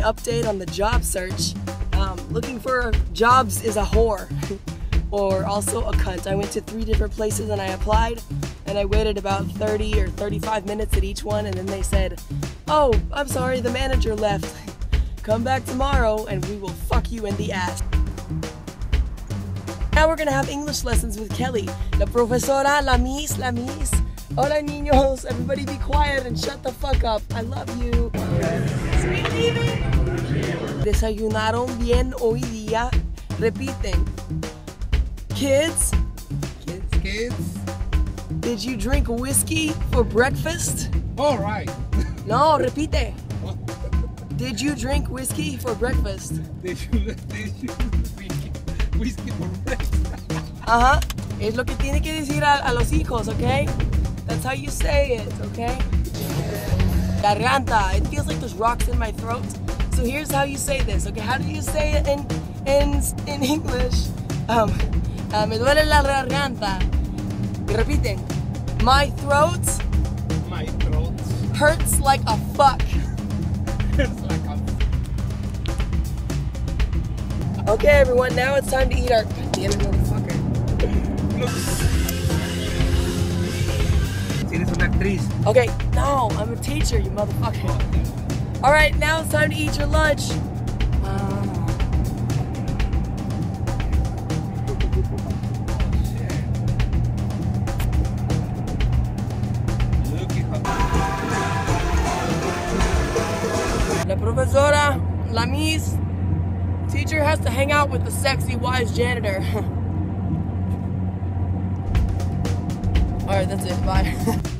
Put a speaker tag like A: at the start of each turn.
A: update on the job search. Um, looking for jobs is a whore, or also a cunt. I went to three different places and I applied, and I waited about 30 or 35 minutes at each one, and then they said, "Oh, I'm sorry, the manager left. Come back tomorrow, and we will fuck you in the ass." Now we're gonna have English lessons with Kelly, la profesora, la miss, la miss. Hola niños, everybody be quiet and shut the fuck up. I love you. Leaving. Desayunaron bien hoy día. Repiten. Kids,
B: Kids, kids.
A: did you drink whiskey for breakfast?
B: All right.
A: No, repite. Did you drink whiskey for breakfast?
B: Did you, did you whiskey, whiskey for breakfast?
A: Ajá. Es lo que tiene que decir a, a los hijos, okay? That's how you say it, okay? Garganta. It feels like there's rocks in my throat. So here's how you say this, okay? How do you say it in in in English? Um, uh, me duele la garganta. Repiten. My throat
B: My throat
A: hurts like a fuck.
B: hurts like a...
A: Okay, everyone. Now it's time to eat our. God damn it, motherfucker.
B: Si eres una actriz.
A: Okay, no, I'm a teacher, you motherfucker. All right, now it's time to eat your lunch. La profesora, la miss, teacher has to hang out with the sexy wise janitor. All right, that's it. Bye.